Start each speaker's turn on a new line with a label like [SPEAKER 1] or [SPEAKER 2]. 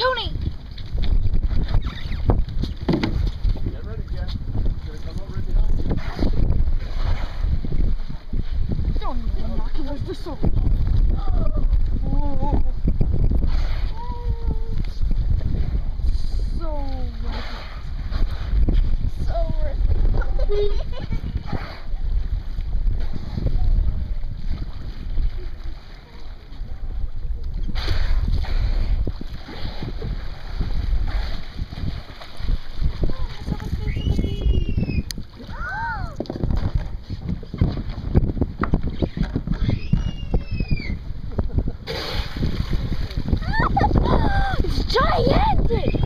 [SPEAKER 1] Tony!
[SPEAKER 2] Get ready, Jeff. It's gonna come
[SPEAKER 1] gigantic!